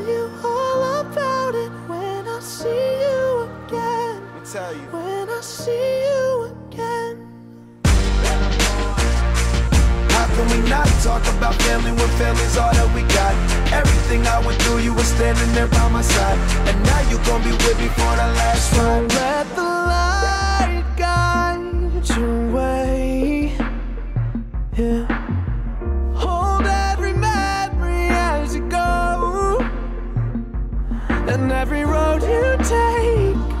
you tell you. When I see you again. How can we not talk about family when family's all that we got? Everything I went through, you were standing there by my side. And now you gon' be with me for the last ride. Don't let the light guide your way. Yeah. Hold every memory as you go. And every road you take